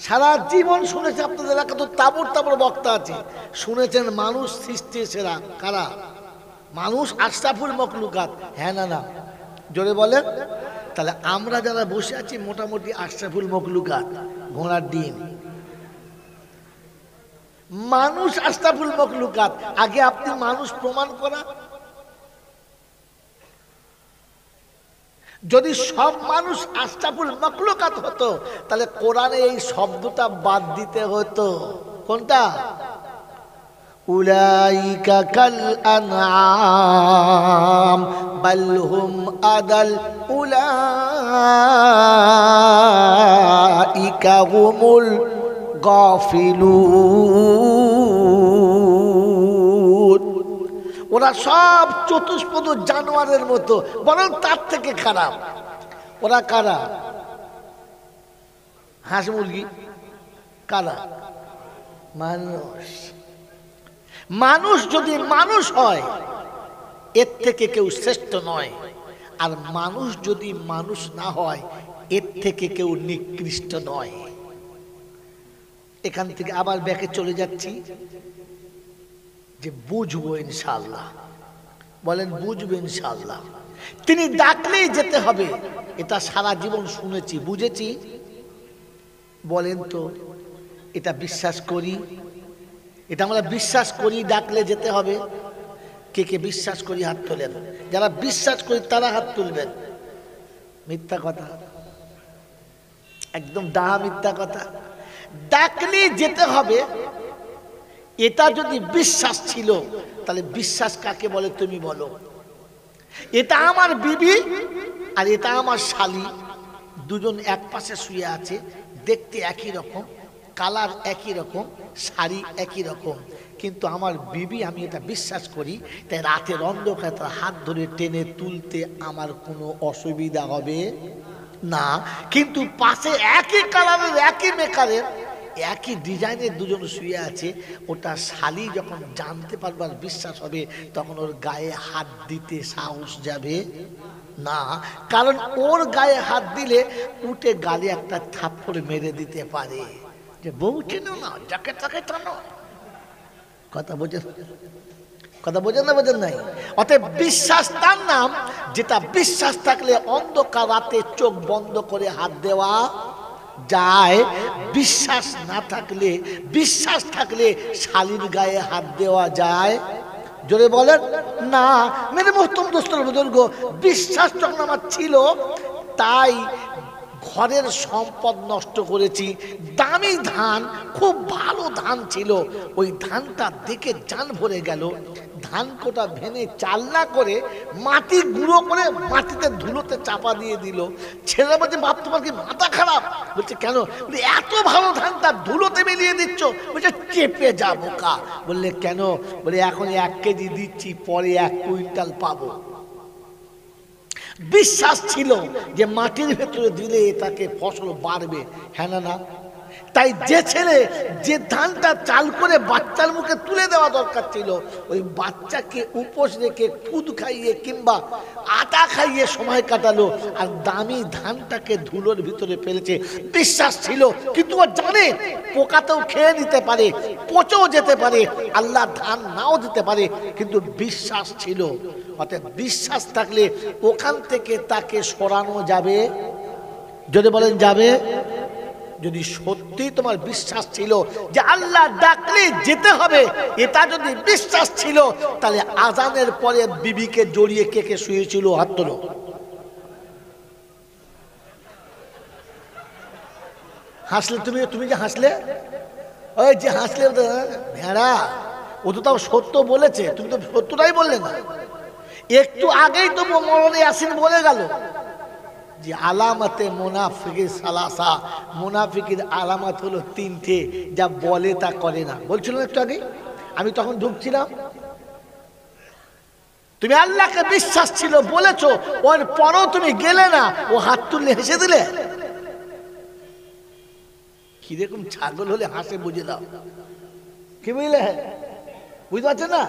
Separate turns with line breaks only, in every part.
সারা জীবন শুনেছে আপনাদের এলাকা তো তাবর তাবর বক্তা আছে। শুনেছেন মানুষ সৃষ্টি সেরা। কারা? মানুষ আশরাফুল মকলুকাত হ্যাঁ না না। জোরে বলেন। তাহলে আমরা যারা বসে আছি, মোটামুটি আশরাফুল মকলুকাত ঘোড়ার ডিম। মানুষ আশরাফুল মকলুকাত আগে আপনি মানুষ প্রমাণ করা যদি সব মানুষ আশরাফুল মকলুকাত হতো, তাহলে কোরআনে এই শব্দটা বাদ দিতে হতো। কোনটা? উলাইকা কাল আনআম, বাল আদাল উলাইকা হুমুল গাফিলুন। ওরা সব চতুষ্পদ জানোয়ারের মতো, বরং তার থেকে খারাপ। ওরা কারা? হাঁস মুরগি? কারা? মানুষ। মানুষ যদি মানুষ হয়, এর থেকে কেউ শ্রেষ্ঠ নয়। আর মানুষ যদি মানুষ না হয়, এর থেকে কেউ নিকৃষ্ট নয়। এখান থেকে আবার ব্যাকে চলে যাচ্ছি। যে বুঝব ইনশাল্লাহ বলেন, বুঝব ইনশাল্লাহ তিনি ডাকলেই যেতে হবে। এটা সারা জীবন শুনেছি, বুঝেছি। বলেন তো, এটা বিশ্বাস করি? এটা আমরা বিশ্বাস করি, ডাকলে যেতে হবে। কে কে বিশ্বাস করি, হাত তোলেন। যারা বিশ্বাস করি, তারা হাত তুলবেন। মিথ্যা কথা। একদম ডাহা মিথ্যা কথা। ডাকলে যেতে হবে। এটা যদি বিশ্বাস ছিল, তাহলে বিশ্বাস কাকে বলে তুমি বলো? এটা আমার বিবি আর এটা আমার শালি। দুজন এক পাশে শুয়ে আছে, দেখতে একই রকম, কালার একই রকম, শাড়ি একই রকম। কিন্তু আমার বিবি, আমি এটা বিশ্বাস করি, তাই রাতের অন্ধকারে তার হাত ধরে টেনে তুলতে আমার কোনো অসুবিধা হবে না। কিন্তু পাশে একই কালারের, একই মেকারের একই ডিজাইনের দুজন শুয়ে আছে ওটা শালি যখন জানতে পারবে আর বিশ্বাস হবে, তখন ওর গায়ে হাত দিতে সাহস যাবে না। কারণ ওর গায়ে হাত দিলে উঠে গালে একটা থাপ্পড় মেরে দিতে পারে। যে বউ চেনো না, যাকে তাকে টানো। কথা বোঝেন? কথা বোঝেন না, বোঝেন নাই? অতএব বিশ্বাস তার নাম, যেটা বিশ্বাস থাকলে অন্ধকার রাতে চোখ বন্ধ করে হাত দেওয়া যায়, বিশ্বাস না থাকলে, বিশ্বাস থাকলে শালির গায়ে হাত দেওয়া যায়। জোরে বলেন, না মেরে মোহতম দোস্তর বুজুর্গ, বিশ্বাস যখন আমার ছিল, তাই ঘরের সম্পদ নষ্ট করেছি। দামি ধান, খুব ভালো ধান ছিল। ওই ধানটা দেখে জান ভরে গেল। ধান কোটা ভেঙে চাল না করে মাটি গুঁড়ো করে মাটিতে ধুলোতে চাপা দিয়ে দিল। ছেলে বলছে, বাপ, তোমার কি মাথা খারাপ? বলছে, কেন? এত ভালো ধানটা ধুলোতে মিলিয়ে দিচ্ছ। বলছে, চেপে যাব কা বললে, কেন? বলে, এখন এক কেজি দিচ্ছি, পরে এক কুইন্টাল পাবো। বিশ্বাস ছিল যে মাটির ভেতরে দিলে তাকে ফসল বাড়বে। হ্যাঁ না না? তাই যে ছেলে যে ধানটা চাল করে বাচ্চার মুখে তুলে দেওয়া দরকার ছিল, ওই বাচ্চাকে উপোস রেখে খুদ খাইয়ে কিংবা আটা খাইয়ে সময় কাটালো আর দামি ধানটাকে ধুলোর ভিতরে ফেলেছে। বিশ্বাস ছিল, কিন্তু ও জানে পোকাতেও খেয়ে নিতে পারে, পচেও যেতে পারে, আল্লাহ ধান নাও দিতে পারে, কিন্তু বিশ্বাস ছিল। অর্থাৎ বিশ্বাস থাকলে ওখান থেকে তাকে সরানো যাবে। যদি বলেন যাবে যদি সত্যি তোমার বিশ্বাস ছিল যে আল্লাহ ডাকলে যেতে হবে, এটা যদি বিশ্বাস ছিল, তাহলে আজানের পরে বিবিকে জড়িয়ে কে কে শুয়েছিল হাত তোলো। হাসলে তুমি? তুমি যে হাসলে? ওই যে হাসলে ভেড়া, ও তো তাও সত্য বলেছে, তুমি তো সত্যটাই বললে না। একটু আগেই তো মরণে আসিন বলে গেল। যে আলামতে মোনাফিকের সালাসা, মোনাফিকের আলামত হলো তিনটে, যা বলে তা করে না। বলছিল একটু আগে? আমি তখন ঢুকছিলাম। তুমি আল্লাহকে বিশ্বাস ছিল, বলেছ, ওর পরও তুমি গেলে না, ও হাত তুললে, হেসে দিলে? কীরকম ছাগল হলে হাসে, বুঝে দাও। কি বুঝলে? বুঝতে পারছ না?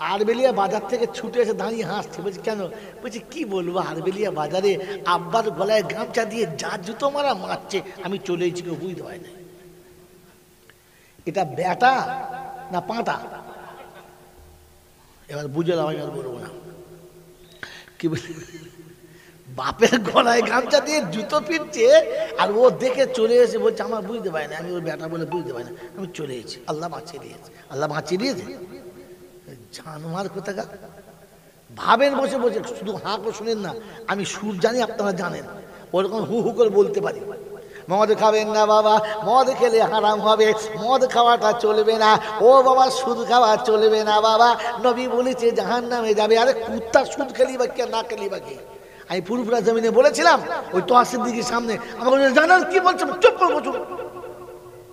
আরবেলিয়া বাজার থেকে ছুটে এসে দাঁড়িয়ে হাসছে। বলছি, কেন? বলছি, কি বলব আরবেলিয়া বাজারে আব্বার গলায় গামছা দিয়ে যা জুতো মারা মারছে। আমি চলে এসেছি কেউ বুঝতে হয় না। এটা ব্যাটা না পাঁটা? এবার বুঝলাম আমি আর বলব না। কি বলি বাপের গলায় গামছা দিয়ে জুতো ফিরছে আর ও দেখে চলে এসে বলছে, আমার বুঝতে পারি না, আমি ওর ব্যাটা বলে বুঝতে পারি না। আমি চলে এসেছি, আল্লাহ বাঁচিয়ে দিয়েছে, আল্লাহ বাঁচিয়ে দিয়েছে। জানোয়ার কোথাকা ভাবেন বসে বসে, শুধু হাঁ করে শুনেন না, আমি সুর জানি আপনারা জানেন, ওরকম হু হু করে বলতে পারি। মদ খাবেন না বাবা, মদ খেলে হারাম হবে, মদ খাওয়াটা চলবে না, ও বাবা সুদ খাওয়া চলবে না বাবা, নবী বলেছে জাহান নামে যাবে, আরে কুত্তা সুদ খেলি বা কে না খেলি বা কে? আমি পুরুপুরা জমিনে বলেছিলাম, ওই তোয়াশের দিকে সামনে, আমাকে জানান কি বলছে? চুপ করব চুপ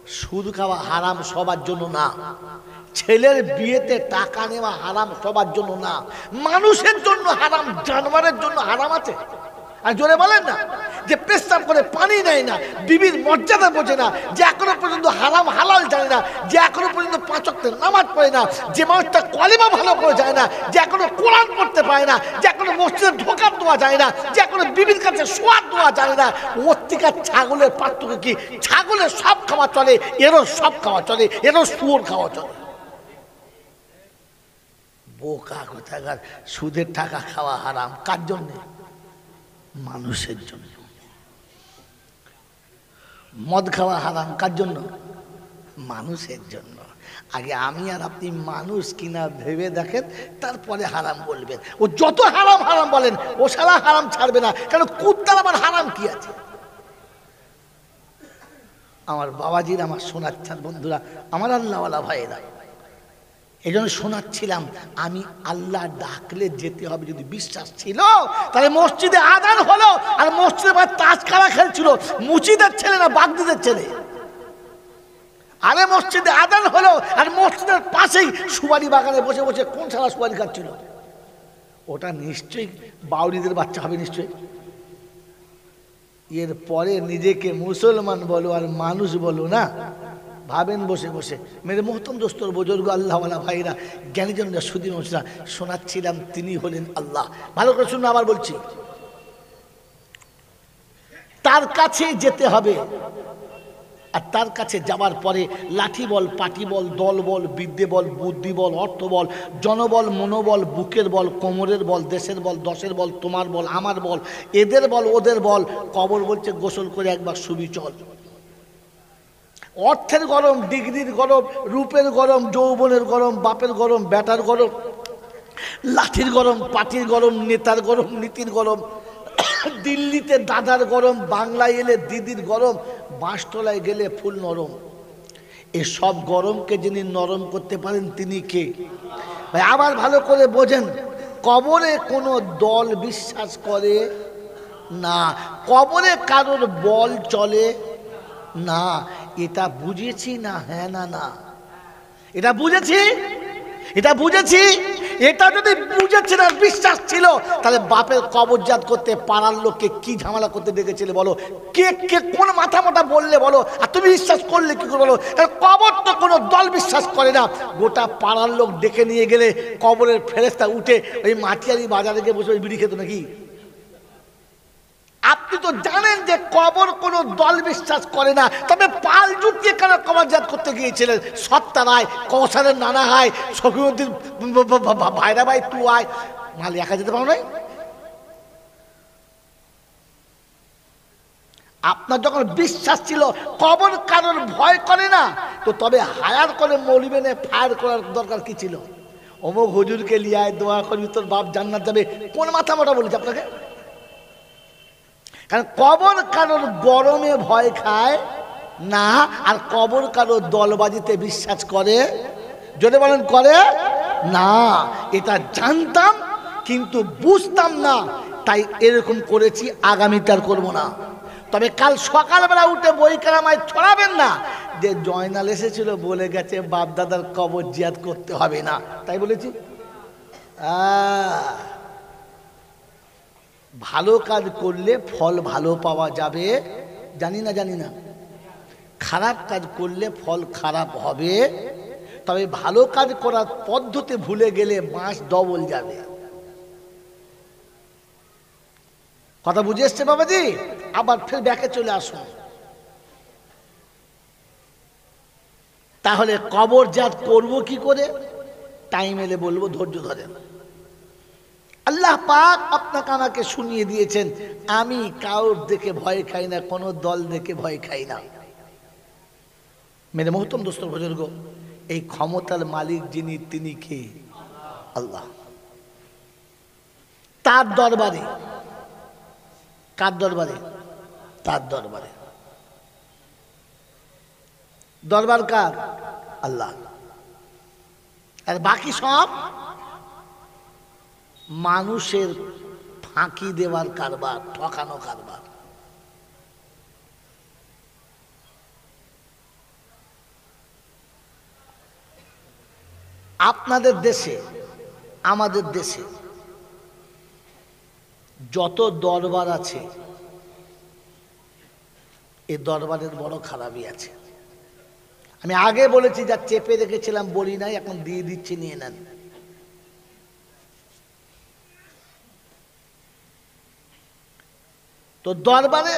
সুদ খাওয়া হারাম সবার জন্য না। ছেলের বিয়েতে টাকা নেওয়া হারাম সবার জন্য না। মানুষের জন্য হারাম, জানোয়ারের জন্য হারাম আছে। আর জোরে বলেন না যে পেশাব করে পানি নেয় না, বিবির মর্যাদা বোঝে না, যে এখনও পর্যন্ত হারাম হালাল জানে না, যে এখনও পর্যন্ত পাঁচকের নামাজ পড়ে না, যে মানুষটা কলিমা ভালো করে যায় না, যে এখনও কোরআন পড়তে পারে না, যে এখনও মসজিদে ঢোকার দেওয়া যায় না, যে এখনও বিবির কাছে সোয়াদ দেওয়া যায় না অত্তিকার ছাগলের পার্থক্য কি? ছাগলের সব খাওয়া চলে, এরও সব খাওয়া চলে, এরও শুয়োর খাওয়া চলে। বোকা কোথাকার, সুদের টাকা খাওয়া হারাম, কার জন্যে? মানুষের জন্য। মদ খাওয়া হারাম, কার জন্য? মানুষের জন্য। আগে আমি আর আপনি মানুষ কিনা ভেবে দেখেন, তারপরে হারাম বলবেন। ও যত হারাম হারাম বলেন, ও সারা হারাম ছাড়বে না। কারণ কুত্তার আমার হারাম কি আছে? আমার বাবাজির, আমার শোনাচ্ছার বন্ধুরা, আমার আল্লাহওয়ালা ভাইয়েরা এই জন্য শোনাচ্ছিলাম, আমি আল্লাহ ডাকলে যেতে হবে, যদি বিশ্বাস ছিল, তাহলে মসজিদে আদান হলো, আর মসজিদে বা তাস খেলা খেলছিল মুচিদের ছেলে না বাগদিদের ছেলে? আরে মসজিদে আদান হলো, আর মসজিদের পাশেই সুবারি বাগানে বসে বসে কোন সারা সুবারি খাচ্ছিল? ওটা নিশ্চয়ই বাউরিদের বাচ্চা হবে নিশ্চয়ই। এর পরে নিজেকে মুসলমান বলো আর মানুষ বলো না। ভাবেন বসে বসে। মেরে মোহতম দোস্তর বুজুর্গ আল্লাহওয়ালা ভাইরা, জ্ঞানীজনরা সুদী মানুষরা শোনাচ্ছিলাম তিনি হলেন আল্লাহ। ভালো করে শুনুন আবার বলছি। তার কাছে যেতে হবে। আর তার কাছে যাবার পরে লাঠি বল, পাটি বল, দল বল, বিদ্যে বল, বুদ্ধি বল, অর্থ বল, জনবল, মনোবল, বুকের বল, কোমরের বল, দেশের বল, দশের বল, তোমার বল, আমার বল, এদের বল, ওদের বল, কবর বলছে গোসল করে একবার সুবি চল। অর্থের গরম, ডিগ্রির গরম, রূপের গরম, যৌবনের গরম, বাপের গরম ব্যাটার গরম, লাঠির গরম, পাটির গরম, নেতার গরম, নীতির গরম, দিল্লিতে দাদার গরম, বাংলায় এলে দিদির গরম বাঁশতলায় গেলে ফুল নরম। এসব গরমকে যিনি নরম করতে পারেন, তিনি কে? ভাই, আবার ভালো করে বোঝেন, কবরে কোনো দল বিশ্বাস করে না, কবরে কারোর বল চলে না এটা বুঝেছি না হ্যাঁ না না। এটা বুঝেছি? এটা বুঝেছি? এটা যদি বুঝেছিল আর বিশ্বাস ছিল, তাহলে বাপের কবরজাত করতে, পাড়ার লোককে কি ঝামেলা করতে ডেকেছিলে বলো? কে কে কোন মাথা মাথা বললে বলো? আর তুমি বিশ্বাস করলে কি করে বলো? কবর তো কোনো দল বিশ্বাস করে না। গোটা পাড়ার লোক ডেকে নিয়ে গেলে কবরের ফেরেস্তা উঠে ওই মাটিয়ারি বাজারে গিয়ে বসে ওই বিড়ি খেত নাকি? আপনি তো জানেন যে কবর কোনো দল বিশ্বাস করে না। তবে পাল জুটিয়ে কেন কবরজাত করতে গিয়েছিলেন? সত্তা রায় কৌশলের নানা হায়, শফিউদ্দিন ভাইরা ভাই তু আয়। মাল একা যেতে পারো নাই? আপনার যখন বিশ্বাস ছিল, কবর কারোর ভয় করে না, তো তবে হায়ার করে মৌলিবেনে ফায়ার করার দরকার কি ছিল? অমুক হুজুরকে লিয়ায় দোয়া করবি তোর বাপ জান্নাত যাবে। কোন মাথা মোটা বলেছে আপনাকে? কারণ কবর কারোর গরমে ভয় খায় না, আর কবর কারোর দলবাজিতে বিশ্বাস করে। যদি বলেন, করে? না, এটা জানতাম, কিন্তু বুঝতাম না, তাই এরকম করেছি, আগামীতে আর করব না। তবে কাল সকালবেলা উঠে বই কারামায় ছড়াবেন না। যে জয়নাল এসেছিল, বলে গেছে বাপ দাদার কবর জিয়াদ করতে হবে না। তাই বলেছি? আহ ভালো কাজ করলে ফল ভালো পাওয়া যাবে। জানি না জানি না। খারাপ কাজ করলে ফল খারাপ হবে। তবে ভালো কাজ করার পদ্ধতি ভুলে গেলে মাস ডবল যাবে। কথা বুঝে এসছে বাবাজি? আবার ফের ব্যাকে চলে আসুন। তাহলে কবর জাত করব কি করে? টাইম এলে বলব, ধৈর্য ধরেন। আল্লাহ পাক আপনাকে আমাকে শুনিয়ে দিয়েছেন, আমি কাউর দেখে ভয় খাই না, কোনো দল দেখে ভয় খাই না। মেরে মহতম দোস্তর বুজুর্গ, এই ক্ষমতার মালিক যিনি, তিনি কে? আল্লাহ। তার দরবারে, কার দরবারে? তার দরবারে। দরবার কার? আল্লাহ। আর বাকি সব? মানুষের ফাঁকি দেওয়ার কারবার, ঠকানো কারবার। আপনাদের দেশে, আমাদের দেশে যত দরবার আছে, এ দরবারের বড় খারাপই আছে। আমি আগে বলেছি, যা চেপে রেখেছিলাম, বলি নাই, এখন দিয়ে দিচ্ছি, নিয়ে নেন। তো দরবারে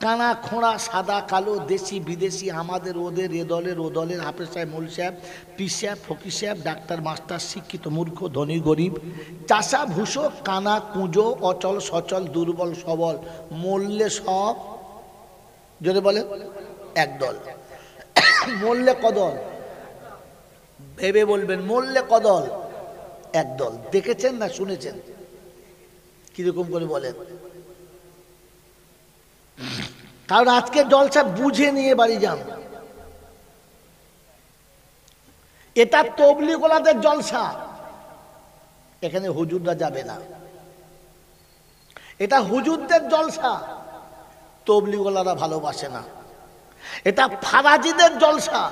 কানা, খোঁড়া, সাদা, কালো, দেশি, বিদেশি, আমাদের, ওদের, এ দলের, ও দলের, হাফেজ সাহেব, মৌল সাহেব পি সাহেব, ফকির সাহেব, ডাক্তার, মাস্টার, শিক্ষিত, মূর্খ, ধনী, গরিব, চাষা ভূষো কানা, কুঁজো, অচল, সচল, দুর্বল, সবল মূল্যে সব যদি বলে একদল মূল্যে কদল, ভেবে বলবেন মূল্যে কদল একদল দেখেছেন না শুনেছেন? কীরকম করে বলেন? কারণ আজকে জলসা বুঝে নিয়ে বাড়ি যান। এটা তবলি গোলাদের জলসা। এখানে হুজুররা যাবে না। এটা হুজুরদের জলসা। তবলি গোলারা ভালোবাসে না। এটা ফারাজিদের জলসা।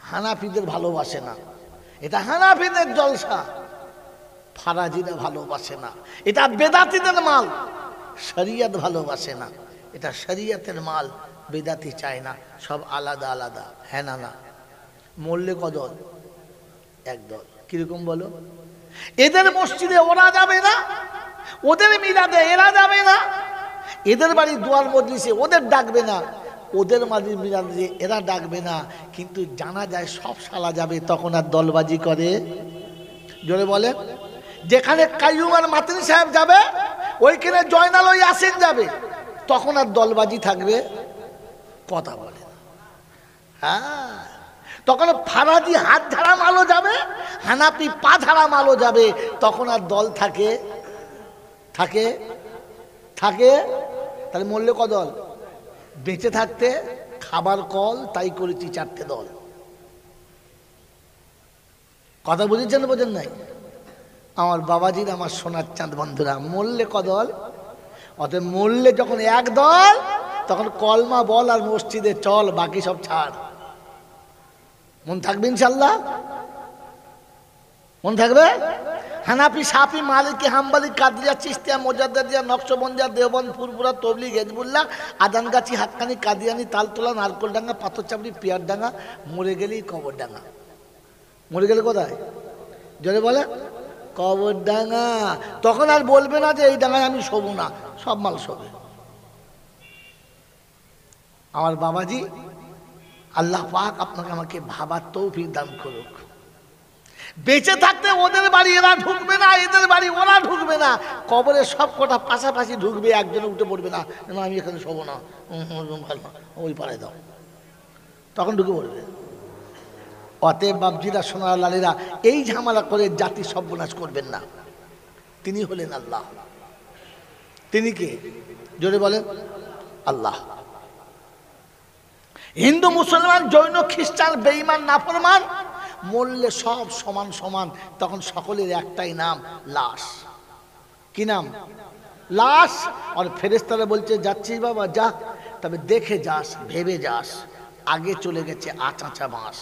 হানাফিদের ভালোবাসে না। এটা হানাফিদের জলসা। ফারাজিরা ভালোবাসে না। এটা বেদাতিদের মাল। শরিয়ত ভালোবাসে না। এটা শরিয়তের মাল, বেদাতি চায় না, সব আলাদা আলাদা হ্যাঁ না না। মরলে কদল একদল কীরকম বলো? এদের মসজিদে ওরা যাবে না, ওদের মিলাদে এরা যাবে না, এদের বাড়ি দুয়ার মজলিসে ওদের ডাকবে না, ওদের মাঝে মিলাদে এরা ডাকবে না, কিন্তু জানা যায় সব সালা যাবে, তখন আর দলবাজি করে। জোরে বলে যেখানে কাইয়ুম আর মাতিন সাহেব যাবে, ওইখানে জয়নাল ওই আসেন যাবে। তখন আর দলবাজি থাকবে কথা বলে হ্যাঁ তখন ফারাদি হাত ঝাড়া মালও যাবে, হানাপি পা ঝাড়া মালও যাবে, তখন আর দল থাকে থাকে থাকে। তাহলে মরলে কদল বেঁচে থাকতে খাবার কল, তাই করেছি চারটে দল। কথা বুঝেছেন বোঝেন নাই? আমার বাবাজির, আমার সোনার চাঁদ বন্ধুরা, মরলে কদল অতএব মরলে যখন এক দল, তখন কলমা, বল আর মসজিদে চল, বাকি সব ছাড়। মন থাকবে ইনশাল্লাহ মন থাকবে? হানাফি, সাফি, মালিকি, হাম্বালি, কাদরিয়া, চিস্তিয়া মোজাদ্দিয়া নকশবন্দিয়া দেওবন্দ ফুরপুরা তবলি গেজবুল্লাহ আদানগাছি, হাক্কানি, কাদিয়ানি, তালতলা, নারকলডাঙ্গা, পাথরচাপড়ি, পিয়ারডাঙ্গা, মরে গেলেই কবরডাঙ্গা। মরে গেলে কোথায়? জোরে বলে, কবরডাঙ্গা। তখন আর বলবে না যে এই ডাঙ্গায় আমি শোবো না। সব মাল শোবে আমার বাবাজি আল্লাহ পাক আপনাকে আমাকে ভাবার তৌফিক দান করুক। বেঁচে থাকতে ওদের বাড়ি এরা ঢুকবে না এদের বাড়ি ওরা ঢুকবে না। কবরে সব কটা পাশাপাশি ঢুকবে একজনে উঠে পড়বে না। আমি এখানে শোবো না, ওই পাড়ায় দাও। তখন ঢুকে পড়বে। অতএব বাবজিরা সোনার লালেরা এই ঝামেলা করে জাতি সর্বনাশ করবেন না। তিনি হলেন আল্লাহ। তিনি কে? জোরে বলেন। আল্লাহ। হিন্দু, মুসলমান, জৈন, খ্রিস্টান, বেঈমান, নাফরমান, মরলে সব সমান সমান, তখন সকলের একটাই নাম, লাশ। কি নাম? লাশ। আর ফেরেস্তারা বলছে, যাচ্ছিস বাবা, যা। তবে দেখে যাস, ভেবে যাস। আগে চলে গেছে আচাঁচা বাঁশ।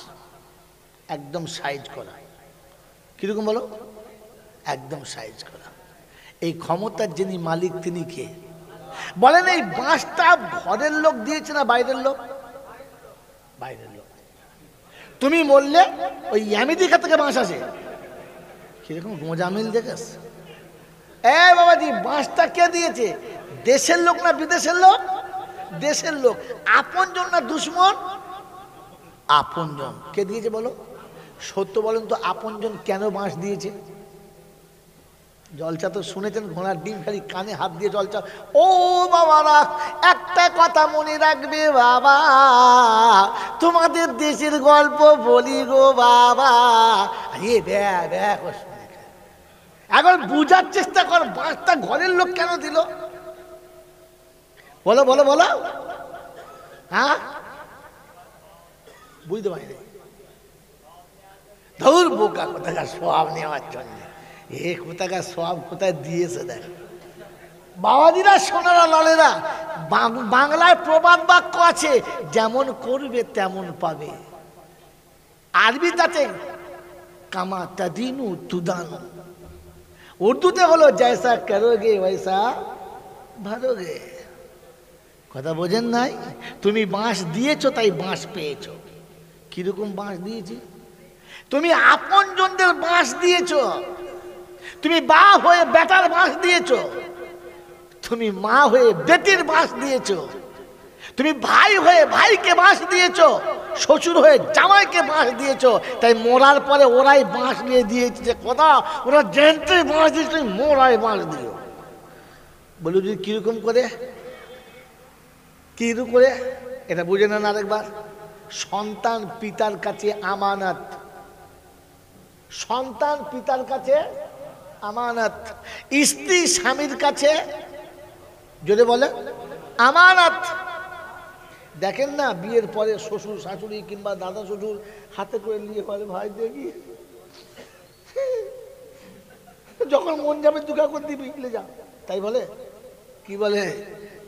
একদম সাইজ করা। কীরকম বলো? একদম সাইজ করা। এই ক্ষমতার যিনি মালিক, তিনি কে? বলেন, এই বাঁশটা ঘরের লোক দিয়েছে না বাইরের লোক? বাইরের লোক। তুমি বললে ওই আমেরিকা থেকে বাঁশ আসে। কীরকম গোঁজামিল দেখেস? এ বাবাজি, বাঁশটা কে দিয়েছে? দেশের লোক না বিদেশের লোক? দেশের লোক। আপনজন না দুশ্মন? আপনজন। কে দিয়েছে বলো? সত্য বলেন তো, আপনজন কেন বাঁশ দিয়েছে? জলচা তো শুনেছেন, ঘোড়ার ডিম খালি কানে হাত দিয়ে জলচা। ও বাবারা একটা কথা মনে রাখবে বাবা। তোমাদের দেশের গল্প বলি গো বাবা। এ ব্যা ব্যা। এখন বুঝার চেষ্টা কর বাঁশটা ঘরের লোক কেন দিল? বলো বলো বলো। হ্যাঁ? বুঝতে পারি ধৌর বোকা, কোথাকার সব নেওয়ার জন্য। এ কোথাকার সব কোথায় দিয়েছে দেখ। বাবাজিরা সোনারা, লালেরা বাংলায় প্রবাদ বাক্য আছে, যেমন করবে তেমন পাবে। আরবি তাতে, কামা তাদিনু তুদানু। উর্দুতে হলো, জয়সা করোগে ওইসা ভালোগে কথা বোঝেন নাই? তুমি বাঁশ দিয়েছ, তাই বাঁশ পেয়েছ। কীরকম বাঁশ দিয়েছি? তুমি আপন জনদের বাঁশ দিয়েছ। তুমি বা হয়ে বেটার বাঁশ দিয়েছ। তুমি মা হয়ে বেটির বাঁশ দিয়েছ। তুমি ভাই হয়ে ভাইকে বাঁশ দিয়েছ। শ্বশুর হয়ে জামাইকে বাঁশ দিয়েছ। তাই মরার পরে ওরাই বাঁশ নিয়ে দিয়েছে যে কথা ওরা জেন্টে বাঁশ দিয়েছে, তুমি মোরাই বাঁশ দিও। বলি যদি কীরকম করে? কীরকম করে? এটা বুঝে নেন আরেকবার। সন্তান পিতার কাছে আমানত। সন্তান পিতার কাছে আমানত। স্ত্রী স্বামীর কাছে, যদি বলে, আমানত। দেখেন না, বিয়ের পরে শ্বশুর, শাশুড়ি কিংবা দাদা, শ্বশুর হাতে করে নিয়ে বলে, ভাই, দেখি। যখন মন যাবে দুঃখা করে দিবি বিকলে যা তাই বলে? কি বলে?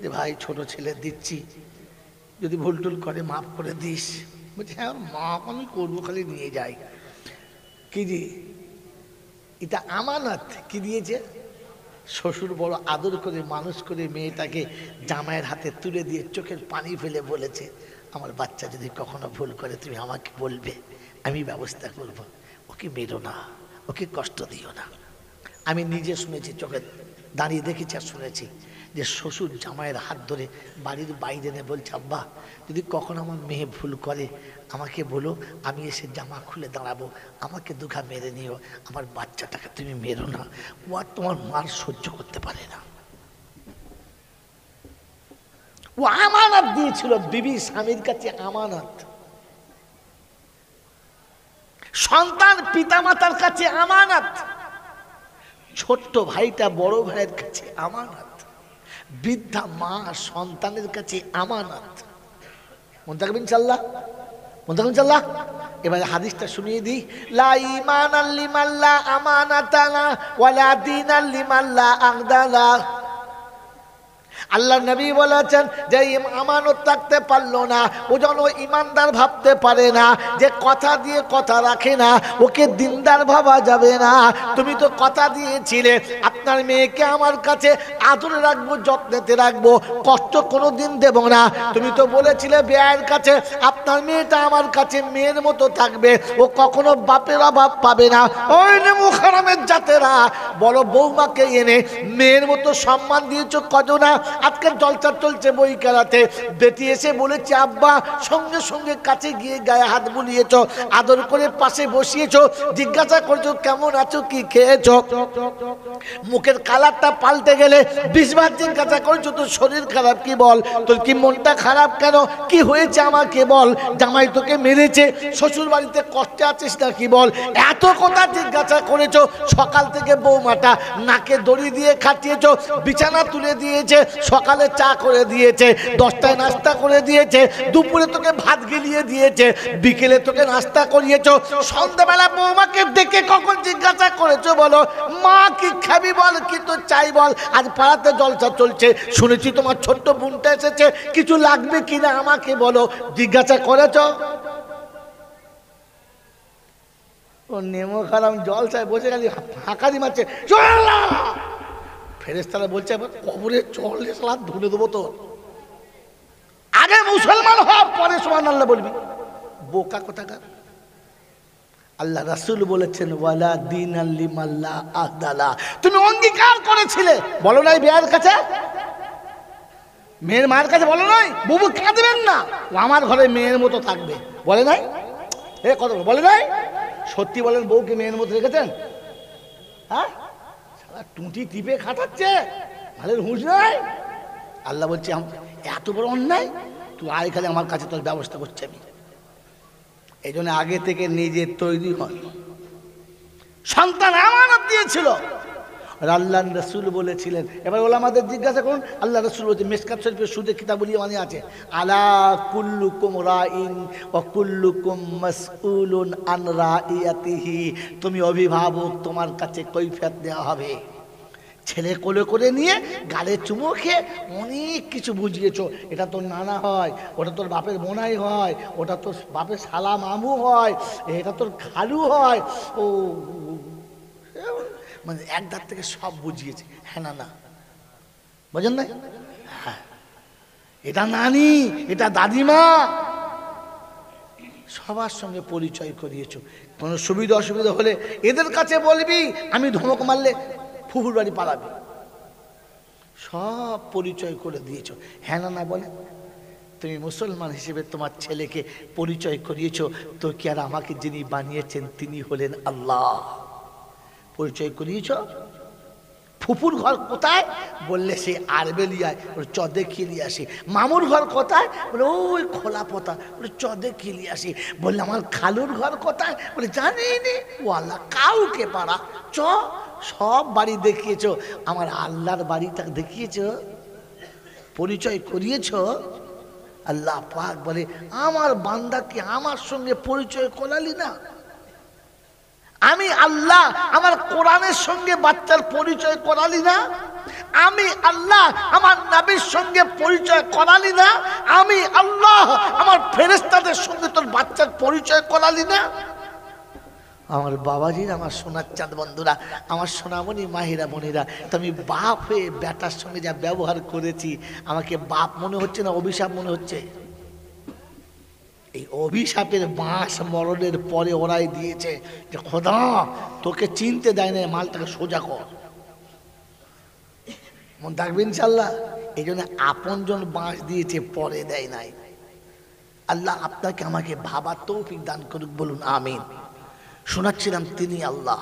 যে, ভাই, ছোট ছেলে, দিচ্ছি। যদি ভুল টুল করে, মাফ করে দিস। বলছি হ্যাঁ মাপ আমি করব, খালি নিয়ে যাই। কি দি এটা আমানত কি দিয়েছে? শ্বশুর বড় আদর করে, মানুষ করে মেয়েটাকে জামাইয়ের হাতে তুলে দিয়ে চোখের পানি ফেলে বলেছে, আমার বাচ্চা যদি কখনো ভুল করে, তুমি আমাকে বলবে, আমি ব্যবস্থা করব। ওকে মেরো না, ওকে কষ্ট দিও না। আমি নিজে শুনেছি, চোখে দাঁড়িয়ে দেখেছি আর শুনেছি যে শ্বশুর জামাইয়ের হাত ধরে বাড়ির বাইরে এনে বলছে, আব্বা, যদি কখনো আমার মেয়ে ভুল করে আমাকে বলো, আমি এসে জামা খুলে দাঁড়াবো, আমাকে দুঘা মেরে নিও। আমার বাচ্চাটাকে তুমি মেরো না। ও আর তোমার মার সহ্য করতে পারে না। ও আমানত দিয়েছিল, বিবি স্বামীর কাছে আমানত। সন্তান পিতামাতার কাছে আমানত। ছোট্ট ভাইটা বড় ভাইয়ের কাছে আমানত। বৃদ্ধা মা সন্তানের কাছে আমানত। মনে থাকবেন চাল্লাহ মনে থাকবেন চাল্লাহ এবারে হাদিসটা শুনিয়ে দিই। লা ইমান আল্লিমাল্লা আমানাতানা, ওয়ালা দিন আল্লিমাল্লা আগদালা আল্লাহ নবী বলেছেন যে আমানত থাকতে পারল না, ও যেন ইমানদার ভাবতে পারে না, যে কথা দিয়ে কথা রাখে না, ওকে দিনদার ভাবা যাবে না। তুমি তো কথা দিয়েছিলে, আপনার মেয়েকে আমার কাছে আদরে রাখব, যত্নেতে রাখব, কষ্ট কোনো দিন দেব না। তুমি তো বলেছিলে বেয়ের কাছে, আপনার মেয়েটা আমার কাছে মেয়ের মতো থাকবে, ও কখনো বাপের অভাব পাবে না। ওই নেমু খারামের জাতেরা বড় বৌমাকে এনে মেয়ের মতো সম্মান দিয়েছ কজনা? আজকের জলচা চলছে বই খেলাতে বেটি এসে বলেছে, আব্বা, সঙ্গে সঙ্গে কাছে গিয়ে গায়ে হাত বুলিয়েছ, আদর করে পাশে বসিয়েছ, জিজ্ঞাসা করছ, কেমন আছো, কি খেয়েছো? মুখের কালারটা পাল্টে গেলে বিশবার জিজ্ঞাসা করছ, তোর শরীর খারাপ কি বল? তোর কি মনটা খারাপ কেন? কি হয়েছে আমাকে বল? জামাই তোকে মেরেছে শ্বশুর বাড়িতে কষ্টে আছিস না কি বল? এত কথা জিজ্ঞাসা করেছ, সকাল থেকে বৌমাটা নাকে দড়ি দিয়ে খাটিয়েছো, বিছানা তুলে দিয়েছে সকালে চা করে দিয়েছে, দশটায় নাস্তা করে দিয়েছে, দুপুরে তোকে ভাত গিলিয়ে দিয়েছে, বিকেলে তোকে নাস্তা করিয়েছ। সন্ধ্যাবেলা বৌমাকে দেখে কখন জিজ্ঞাসা করেছ বলো? মা, কি খাবি বল, কি তো চাই বল? আজ পাড়াতে জলসা চলছে। শুনেছি তোমার ছোট্ট বোনটা এসেছে। কিছু লাগবে কিনা আমাকে বলো। জিজ্ঞাসা করেছ? ও নেমো খারাম জলসায় বসে গেলি হাঁকারি মারছে। ফেরেস্তারা বলছে এবার কবরে চলে সালাদ ধুলে দেবো তো আগে মুসলমান হ পরে সমান আল্লাহ বলবি। বোকা কোথাকার? আল্লাহ রাসুল বলেছেন, ওয়ালা দিন আল্লিমাল্লা আহদালা তুমি অঙ্গীকার করেছিলে, বলো নাই বিয়ার কাছে? মেয়ের মায়ের কাছে বলো নাই? বুবু কাঁদবেন না। আমার ঘরে মেয়ের মতো থাকবে। বলে নাই? এ কত বলে নাই? সত্যি বলেন বউকে মেয়ের মতো রেখেছেন? হ্যাঁ? টুটি টিপে খাটাচ্ছে। ভালের হুঁশ নাই? আল্লাহ বলছে এত বড় অন্যায়? তুই আয় খালি আমার কাছে, তোর ব্যবস্থা করছে আমি। এই জন্য আগে থেকে নিজে তৈরি হন সন্তান আমানত দিয়েছিল। আর আল্লাহ রসুল বলেছিলেন। এবার ওলা আমাদের জিজ্ঞাসা করুন আল্লাহ রসুল বলছে, মেসকাত শরীফের সুদে কিতাবলি মানে আছে। আলা কুল্লুকুম রাইন ও কুল্লুকুম মাসউলুন আন রাইয়াতিহি। তুমি অভিভাবক, তোমার কাছে কৈফিয়ত দেওয়া হবে। ছেলে কোলে করে নিয়ে গালে চুমো খেয়ে অনেক কিছু বুঝিয়েছো। এটা তোর নানা হয়, ওটা তোর বাপের বোনাই হয়, ওটা তোর বাপের শালা মামু হয়, এটা তোর খালু হয়। ও মানে এক ধার থেকে সব বুঝিয়েছে। হ্যাঁ না না। বোঝেন না হ্যাঁ। এটা নানি, এটা দাদিমা। সবার সঙ্গে পরিচয় করিয়েছ। কোনো সুবিধা অসুবিধা হলে এদের কাছে বলবি, আমি ধমক মারলে ফুফুর বাড়ি পালাবি। সব পরিচয় করে দিয়েছ। হ্যাঁ না না বলে। তুমি মুসলমান হিসেবে তোমার ছেলেকে পরিচয় করিয়েছো। তো কি আর আমাকে যিনি বানিয়েছেন, তিনি হলেন আল্লাহ। পরিচয় করিয়েছ? ফুপুর ঘর কোথায়? বললে সে আরবেলিয়ায়। বলে চদে নিয়ে আসি। মামুর ঘর কোথায়? বলে, ওই খোলা পতা। বলে, চ দেখিয়ে নিয়ে আসি। বললে, আমার খালুর ঘর কোথায়? বলে জানি নি ও আল্লাহ কাউকে পারা চ, সব বাড়ি দেখিয়েছ। আমার আল্লাহর বাড়িটা দেখিয়েছ? পরিচয় করিয়েছ? আল্লাহ পাক বলে, আমার বান্দাকে আমার সঙ্গে পরিচয় করালি না। আমি আল্লাহ আমার কোরআনের সঙ্গে বাচ্চার পরিচয় করালি না। আমি আল্লাহ আমার নাবির সঙ্গে পরিচয় করালি না। আমি আল্লাহ আমার ফেরেস্তাদের সঙ্গে তোর বাচ্চার পরিচয় করালি না। আমার বাবাজির, আমার সোনার চাঁদ বন্ধুরা, আমার সোনামণি, মাহিরা মনিরা তো আমি বাপ হয়ে বেটার সঙ্গে যা ব্যবহার করেছি, আমাকে বাপ মনে হচ্ছে না অভিশাপ মনে হচ্ছে? এই অভিশাপের বাঁশ মরণের পরে ওরাই দিয়েছে যে, খোদা, তোকে চিনতে দেয় না মালটাকে সোজা কর। মন থাকবে ইনশাল্লাহ এই জন্য আপনজন বাঁশ দিয়েছে, পরে দেয় নাই। আল্লাহ আপনাকে আমাকে ভাবার তৌফিক দান করুক, বলুন আমিন। শোনাচ্ছিলাম তিনি আল্লাহ।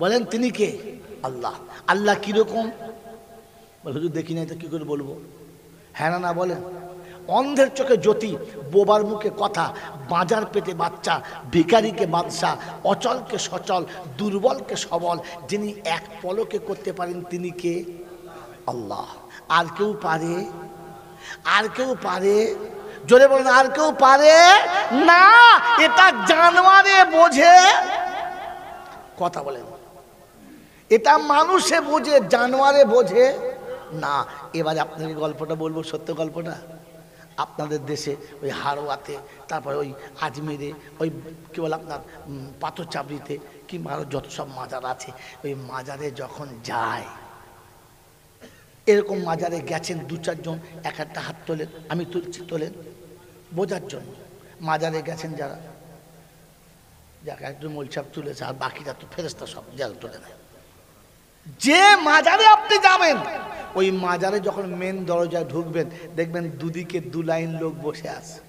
বলেন, তিনি কে? আল্লাহ। আল্লাহ কীরকম? হুজুর, দেখি নাই তো কী করে বলব? হ্যাঁ না, বলেন। অন্ধের চোখে জ্যোতি, বোবার মুখে কথা, বাজার পেটে বাচ্চা ভিকারিকে বাদশা, অচলকে সচল, দুর্বলকে সবল, যিনি এক পলকে করতে পারেন তিনি কে? আল্লাহ। আর কেউ পারে? আর কেউ পারে? জোরে বলেন, আর কেউ পারে? না, এটা জানোয়ারে বোঝে। কথা বলেন। এটা মানুষে বোঝে, জানোয়ারে বোঝে। না, এবারে আপনাকে গল্পটা বলব, সত্য গল্পটা? আপনাদের দেশে ওই হাড়োয়াতে তারপরে ওই আজমেরে, ওই কী বলে আপনার পাথর চাবড়িতে কিংবা আরও যত সব মাজার আছে, ওই মাজারে যখন যায়, এরকম মাজারে গেছেন দু চারজন, এক একটা হাত তোলেন, আমি তুলছি তোলেন, বোঝার জন্য। মাজারে গেছেন যারা, যাকে, একজন মলসাপ তুলেছে, আর বাকিরা তো ফেরস্তা সব যারা তুলে নেয়। যে মাজারে আপনি যাবেন, ওই মাজারে যখন মেন দরজায় ঢুকবেন, দেখবেন দুদিকে দু লাইন লোক বসে আছে।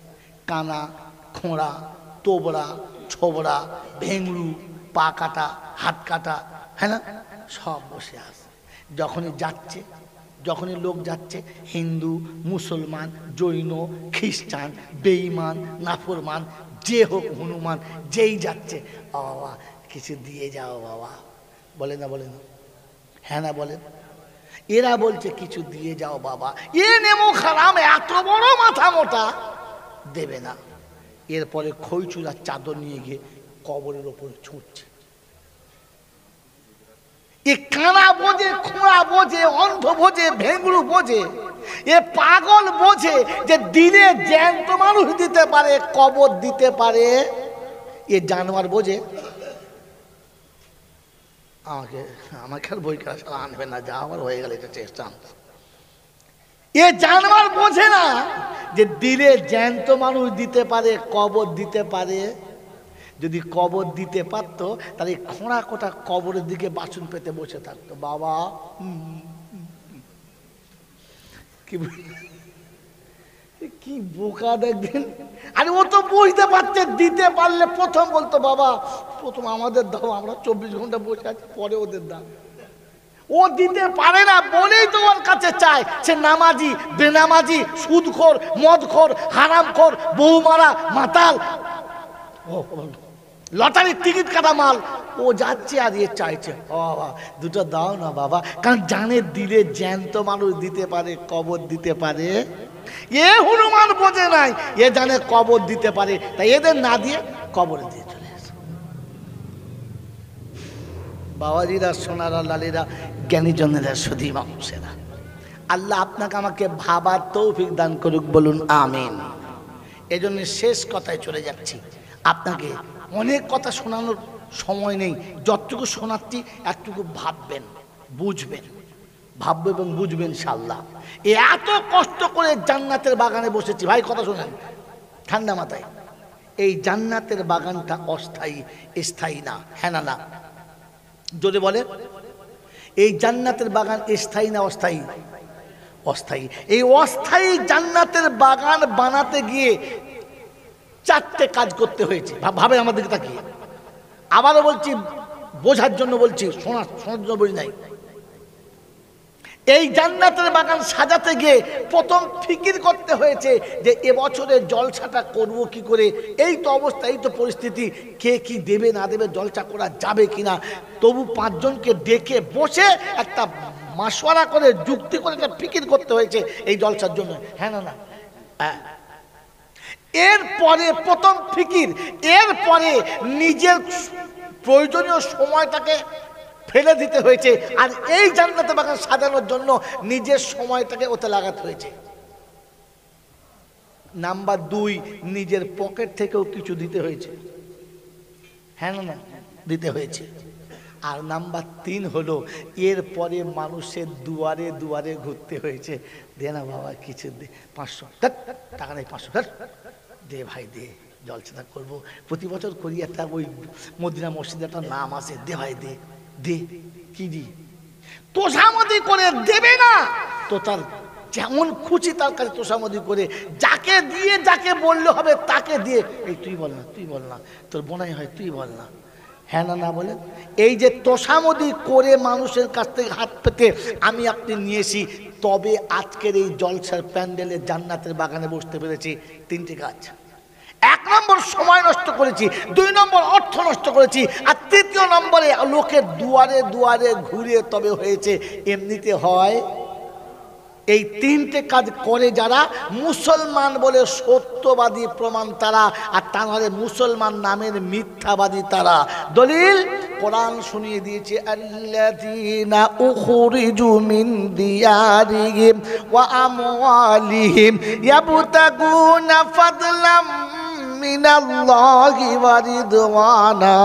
কানা, খোঁড়া, তোবড়া, ছোবড়া ভেংরু পা কাটা, হাত কাটা হ্যাঁ না? সব বসে আছে। যখনই যাচ্ছে, যখনই লোক যাচ্ছে, হিন্দু, মুসলমান, জৈন, খ্রিস্টান, বেঈমান, নাফরমান, যে হোক হনুমান, যেই যাচ্ছে "ও বাবা, কিছু দিয়ে যাও বাবা। বলে না বলে না। হ্যাঁ না বলেন। এরা বলছে, কিছু দিয়ে যাও বাবা। এ নেমো খারাম, এত বড় মাথা মোটা। দেবে না। এরপরে খইচুলার চাদর নিয়ে গিয়ে কবরের ওপরে ছুটছে। এ কানা বোঝে, খোঁড়া বোঝে, অন্ধ বোঝে ভেঙ্গুড়ু বোঝে। এ পাগল বোঝে যে দিনে জ্যান্ত মানুষ দিতে পারে, কবর দিতে পারে। এ জানোয়ার বোঝে আমাকে আমাকে আর বই করা সারা আনবে না, যা আমার হয়ে গেল, এটা চেষ্টা এ জানোয়ার বোঝে না যে দিলে জ্যান্ত মানুষ দিতে পারে, কবর দিতে পারে। যদি কবর দিতে পারতো, তাহলে খোঁড়া কোটা কবরের দিকে বাসন পেতে বসে থাকতো। বাবা কি বল- কি বোকা দেখবেন? আরে ও তো বুঝতে পারছে, দিতে পারলে প্রথম বলতো, বাবা, প্রথম আমাদের দাও, আমরা চব্বিশ ঘণ্টা বসে আছি, পরে ওদের দাও। ও দিতে পারে না বলেই তো ওর কাছে চায়। সে নামাজি, বেনামাজি, সুদখোর, মদখোর, হারামখোর বৌমারা মাতাল। লটারির টিকিট কাটা মাল। ও যাচ্ছে আর ইয়ে চাইছে, বাবা, দুটো দাও না, বাবা। কারণ জানে দিলে জ্যান্ত মানুষ দিতে পারে, কবর দিতে পারে। এ হনুমান বোঝে নাই। এ জানে কবর দিতে পারে। তাই এদের না দিয়ে কবরে দিয়ে চলে আসে। বাবাজিরা, সোনারা, লালিরা, জ্ঞানীজনেরা সুধী মানুষেরা, আল্লাহ আপনাকে আমাকে ভাবার তৌফিক দান করুক বলুন, আমিন। এজন্য শেষ কথায় চলে যাচ্ছি। আপনাকে অনেক কথা শোনানোর সময় নেই। যতটুকু শোনাচ্ছি, একটুকু ভাববেন, বুঝবেন। ভাববে এবং বুঝবেন সাল্লাহ এ এত কষ্ট করে জান্নাতের বাগানে বসেছি। ভাই, কথা শোনেন। ঠান্ডা মাথায়। এই জান্নাতের বাগানটা অস্থায়ী, স্থায়ী না। হ্যাঁ না যদি বলে এই জান্নাতের বাগান স্থায়ী না অস্থায়ী? অস্থায়ী। এই অস্থায়ী জান্নাতের বাগান বানাতে গিয়ে চারটে কাজ করতে হয়েছে। ভাব- ভাবে আমাদেরকে তাকিয়ে। আবারও বলছি, বোঝার জন্য বলছি শোনা শোনার জন্য বলি নাই। এই জান্নাতের বাগান সাজাতে গিয়ে প্রথম ফিকির করতে হয়েছে যে এবছরে জলসাটা করব কি করে? এই তো অবস্থা, এই তো পরিস্থিতি। কে কি দেবে, না দেবে, জলসা করা যাবে কিনা? তবু পাঁচজনকে ডেকে বসে একটা মাসোয়ারা করে, যুক্তি করে একটা ফিকির করতে হয়েছে এই জলসার জন্য। হ্যাঁ না না? এরপরে প্রথম ফিকির এরপরে নিজের প্রয়োজনীয় সময়টাকে ফেলে দিতে হয়েছে। আর এই জান্নাতে বাগান সাজানোর জন্য নিজের সময়টাকে ওতে লাগাতে হয়েছে। নাম্বার দুই, নিজের পকেট থেকেও কিছু দিতে হয়েছে। হ্যাঁ না দিতে হয়েছে। আর নাম্বার তিন হলো এরপরে মানুষের দুয়ারে দুয়ারে ঘুরতে হয়েছে। দে না বাবা, কিছু দে, পাঁচশো। টাকা নেই, পাঁচশো। দে ভাই, দে জলসাটা করব। প্রতি বছর করি একটা, ওই মদিনা মসজিদে একটা নাম আছে, দে ভাই, দে। দে, কি দি? তোষামদি করে দেবে না, তো তার যেমন খুশি তার কাছে তোষামতি করে, যাকে দিয়ে যাকে বললে হবে তাকে দিয়ে, এই তুই বল না, তুই বল না, তোর বোনাই হয়, তুই বল না। হ্যাঁ না না বলেন এই যে তোষামদি করে মানুষের কাছ থেকে হাত পেতে আমি আপনি নিয়েছি, তবে আজকের এই জলসার প্যান্ডেলে জান্নাতের বাগানে বসতে পেরেছি, তিনটি কাজ। এক নম্বর সময় নষ্ট করেছি, দুই নম্বর অর্থ নষ্ট করেছি, আর তৃতীয় নম্বরে লোকের দুয়ারে দুয়ারে ঘুরে তবে হয়েছে। এমনিতে হয়, এই তিনটে কাজ করে যারা মুসলমান বলে সত্যবাদী প্রমাণ তারা, আর তা নাহলে মুসলমান নামের মিথ্যাবাদী তারা। দলিল, কোরআন শুনিয়ে দিয়েছে, আল্লাযীনা উখরিজু মিন দিয়ারিহিম ওয়া আমওয়ালিহিম ইয়াবতাগুনা ফাদলাম মিনাল্লাহি ওয়া রিদওয়ানা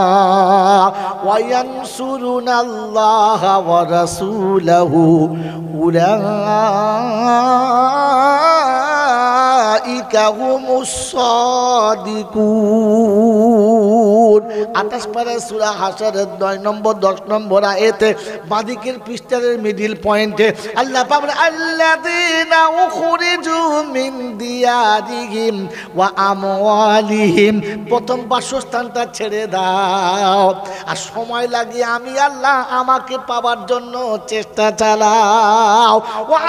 ওয়া ইয়ানসুরুনাল্লাহা ওয়া রাসূলাহু উলাইকা নম্বর, দশ নম্বর পৃষ্ঠারের মিডিল পয়েন্টে আল্লাহ মিন দিয়ারিহিম ওয়া প্রথম বাসস্থানটা ছেড়ে দাও। আর সময় লাগিয়ে আমি আল্লাহ আমাকে পাবার জন্য চেষ্টা চালাও। ওয়া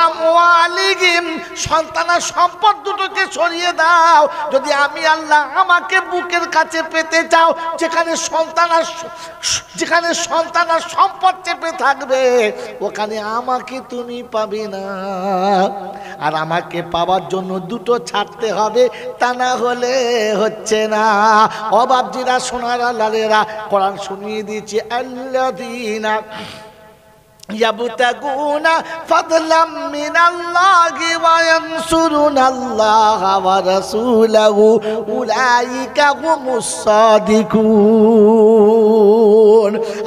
সন্তানের সম্পদ দুটোকে সরিয়ে দাও। যদি আমি আল্লাহ আমাকে বুকের কাছে পেতে চাও, যেখানে সন্তান আর যেখানে সন্তান আর সম্পদ চেপে থাকবে, ওখানে আমাকে তুমি পাবে না। আর আমাকে পাওয়ার জন্য দুটো ছাড়তে হবে, তা না হলে হচ্ছে না। অবাবজিরা সোনারা লালেরা কোরআন শুনিয়ে দিয়েছে আল্লাদিনা يبتغون فضلا من الله وينصرون الله ورسوله أولئك هم الصادقون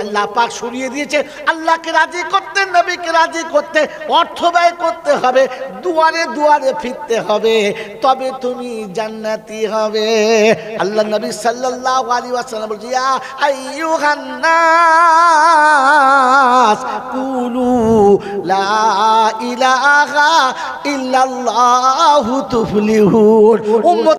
আল্লাহ পাক সরিয়ে দিয়েছে আল্লাহকে রাজি করতে নবীকে রাজি করতে অর্থ ব্যয় করতে হবে দুয়ারে দুয়ারে ফিরতে হবে তবে তুমি জান্নাতি হবে আল্লাহ নবী সাল্লাল্লাহু আলাইহি ওয়াসাল্লাম বলছে ইয়া আইয়ুহান নাস قولوا لا إله إلا الله تفلحون.